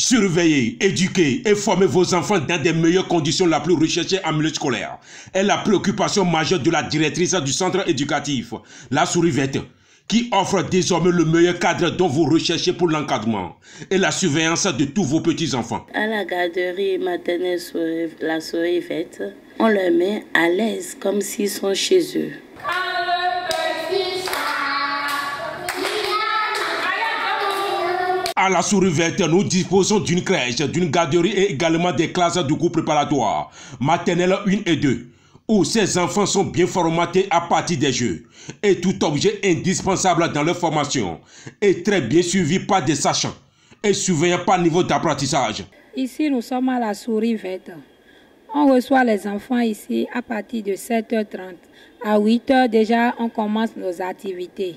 Surveillez, éduquez et formez vos enfants dans des meilleures conditions la plus recherchées en milieu scolaire est la préoccupation majeure de la directrice du centre éducatif, la Sourivette, qui offre désormais le meilleur cadre dont vous recherchez pour l'encadrement et la surveillance de tous vos petits-enfants. À la garderie maternelle La Sourivette, on les met à l'aise comme s'ils sont chez eux. À la souris verte, nous disposons d'une crèche, d'une garderie et également des classes de cours préparatoires, maternelle 1 et 2, où ces enfants sont bien formatés à partir des jeux et tout objet indispensable dans leur formation est très bien suivi par des sachants et surveillés par niveau d'apprentissage. Ici, nous sommes à la souris verte. On reçoit les enfants ici à partir de 7h30. À 8h déjà, on commence nos activités.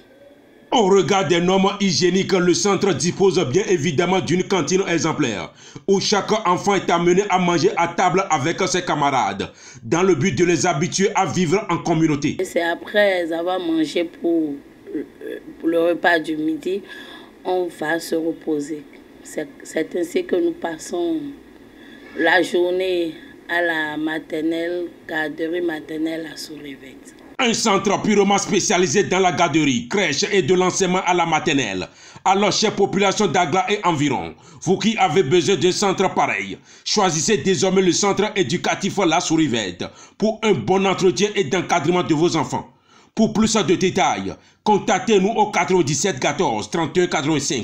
Au regard des normes hygiéniques, le centre dispose bien évidemment d'une cantine exemplaire où chaque enfant est amené à manger à table avec ses camarades dans le but de les habituer à vivre en communauté. C'est après avoir mangé pour, le repas du midi, on va se reposer. C'est ainsi que nous passons la journée à la maternelle, garderie maternelle à Sourivette. Un centre purement spécialisé dans la garderie, crèche et de l'enseignement à la maternelle. Alors, chère population d'Agla et environ, vous qui avez besoin d'un centre pareil, choisissez désormais le centre éducatif La Sourivette pour un bon entretien et d'encadrement de vos enfants. Pour plus de détails, contactez-nous au 97 14 31 85.